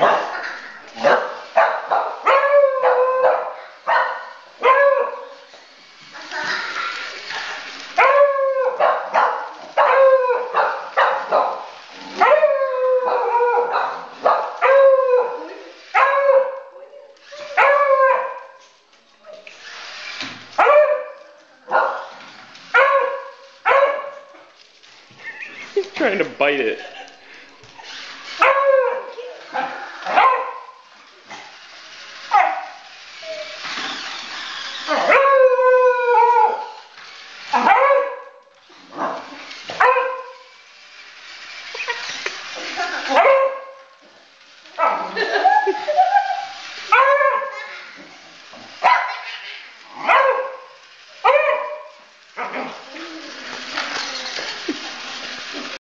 Mark. trying to bite it. Ha